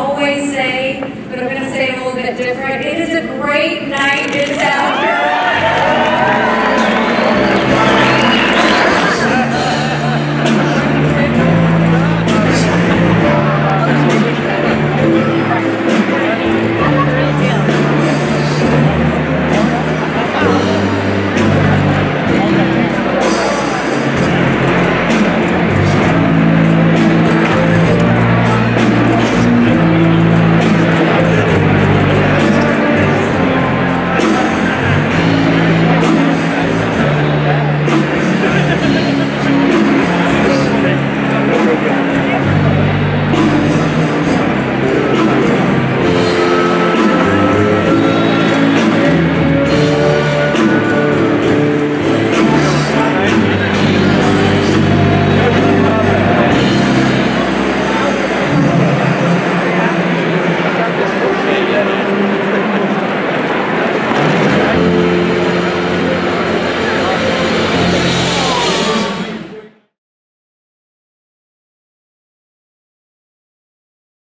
always say, but I'm going to say it a little bit different. It is a great night in town.